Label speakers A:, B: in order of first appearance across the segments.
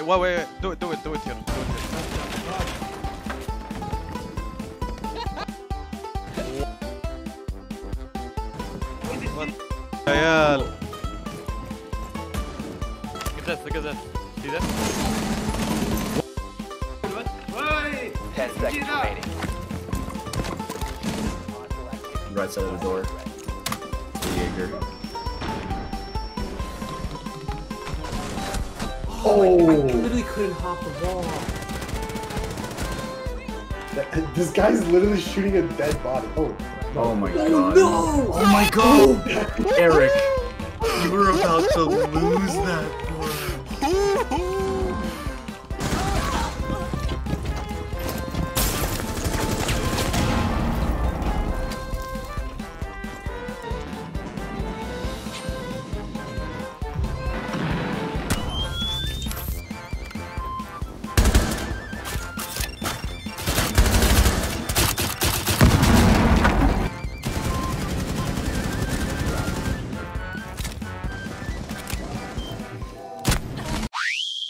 A: Wait, wait, wait, wait. Do it, do it, do it, Tierno. Do it, Tierno. What? عيال. Look at this, look at this. See this?
B: 10 seconds remaining.
C: Right side of the door. Jaeger. Oh.
D: literally couldn't hop the wall.
E: That- This guy's literally shooting a dead body. Oh,
C: Oh my oh, god.
D: No!
C: Oh my god! Eric, you were about to lose that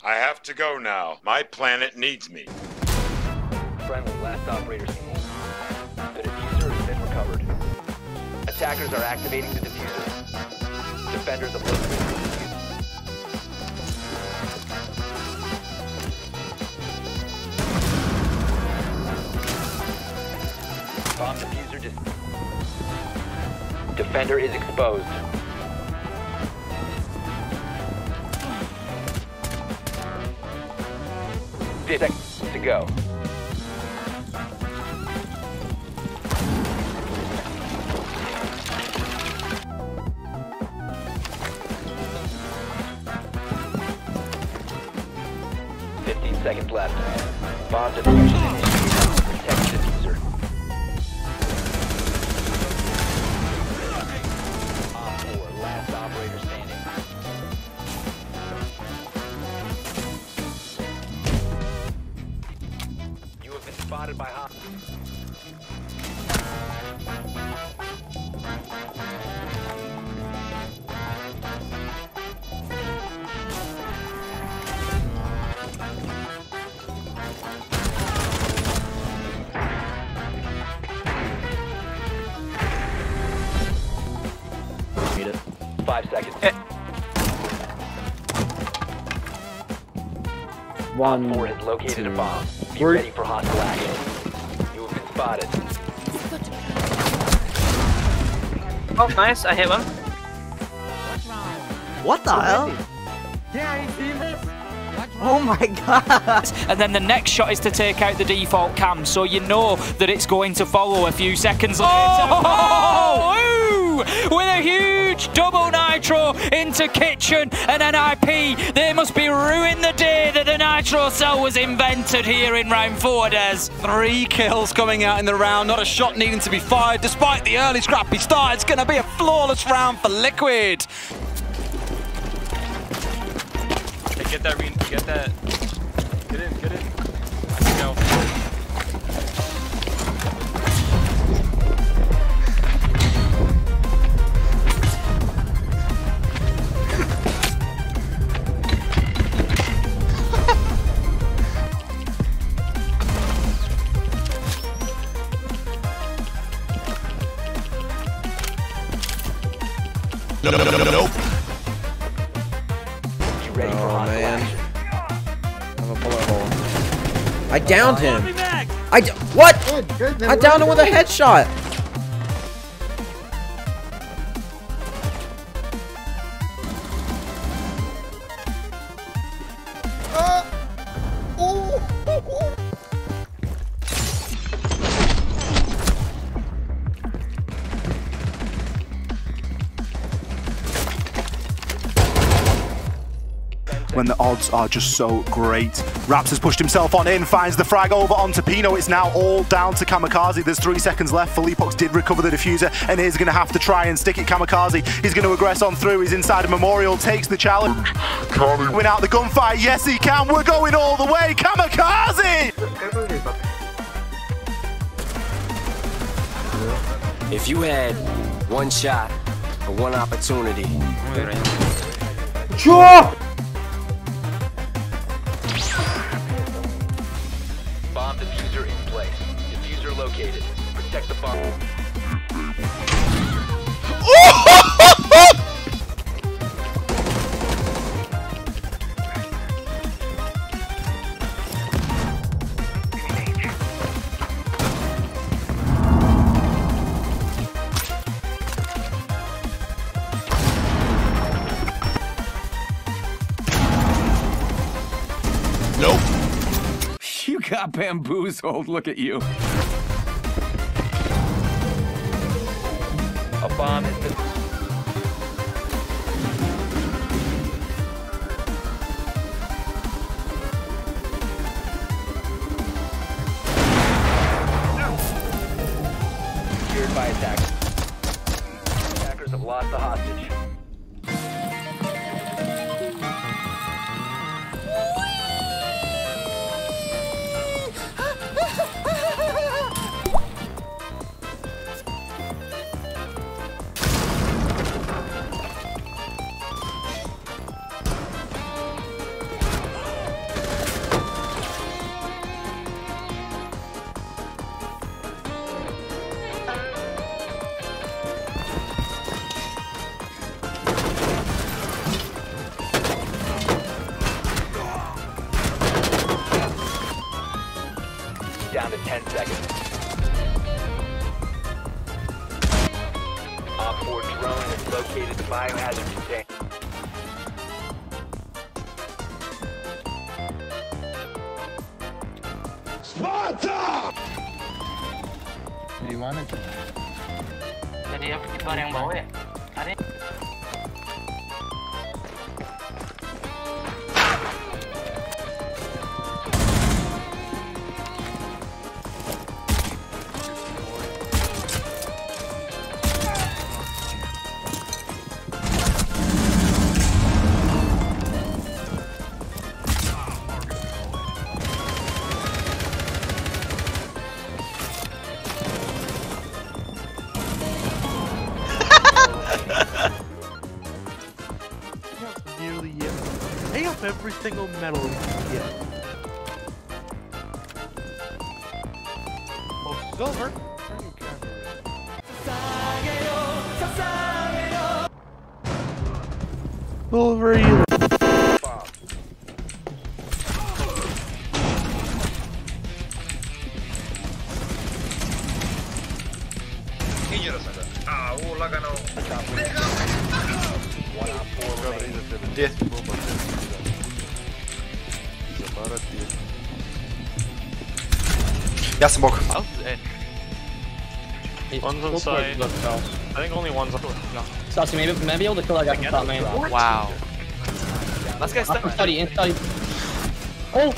F: I have to go now. My planet needs me.
B: Friendly, last operator standing. The defuser has been recovered. Attackers are activating the defuser. Defenders the. Bomb defuser dis- Defender is exposed. Fifty seconds to go. Fifteen seconds left. Bomb diffusion Five seconds. Eh.
D: One.
B: Four has located a
D: two,
B: bomb. Be
D: three.
B: ready for hostile action. You have been spotted.
G: Oh, nice. I hit one.
H: What the hell? Yeah, you see this? Oh my god!
I: and then the next shot is to take out the default cam, so you know that it's going to follow a few seconds later. Oh! Ooh! With a huge double nitro into kitchen and NIP, they must be ruining the day that the nitro cell was invented here in round four, Des.
J: Three kills coming out in the round, not a shot needing to be fired despite the early scrappy start. It's going to be a flawless round for Liquid.
A: Okay, get that, re- get that. Get in, get in. I can go.
H: I downed him. I d- what? I downed him with a headshot.
J: When the odds are just so great. Raps has pushed himself on in, finds the frag over onto Pino. It's now all down to Kamikaze. There's three seconds left. Philippox did recover the defuser and is going to have to try and stick it. Kamikaze, he's going to aggress on through. He's inside a Memorial, takes the challenge. Win out the gunfight. Yes, he can. We're going all the way. Kamikaze!
K: If you had one shot or one opportunity,
B: located. Protect the bomb.
F: Nope.
K: You got bamboozled. Look at you.
B: Bomb has Down to 10 seconds. Op 4 drone has located the biohazard container.
C: Di mana tuh?
G: Jadi apa kita yang bawa ya? Ada
C: single medal yet. Oh, silver. Turn your camera. Silver, you.
B: Bomb. Fahrrad hier.
J: Ja, ist How's it?
A: One's on side. I think only one's on no.
G: Sassy, maybe, maybe all the kill I got from that man.
A: Wow. Let's guy's stuck.
G: Study, in study. Oh!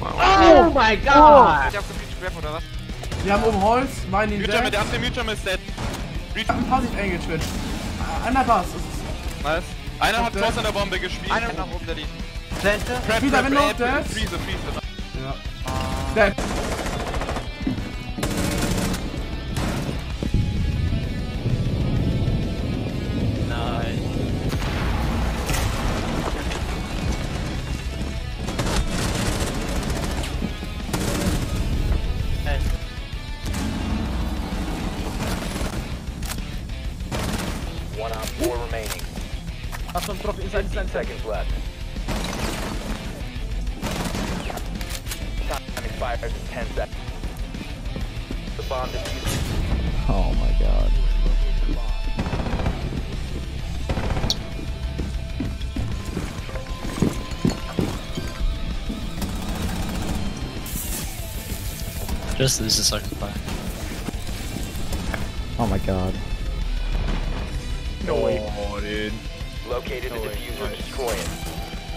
A: Wow.
G: Oh, oh my god! Ich hab so viel Grab oder was?
E: Wir haben oben Holz, meinen ihn.
A: Mutual, der hat den Mutual ist dead.
E: Ich hab ein Passiv eingetwitcht. Äh, einer war's.
A: Nice. Einer hat Toss an der Bombe gespielt. Einer nach oben, der liegt.
E: Center.
A: Trap,
E: Wieder
A: trap,
E: Window,
A: Apple,
E: dead.
A: Freeze, freeze.
E: Dead.
B: One op 4 remaining.
E: Hast du einen Prof inside
B: 15
E: center.
B: seconds left. Time expires in 10 seconds. The bomb defuser.
H: Oh my god.
G: Just lose the second fire.
H: Oh my god.
C: No way. Oh, dude.
B: Located the defuser. Destroy it.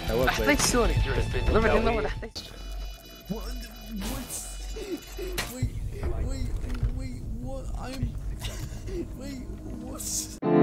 C: That was like.
B: Defuser has been detonated.
C: Wait, wait, wait, what? I'm. Wait, what?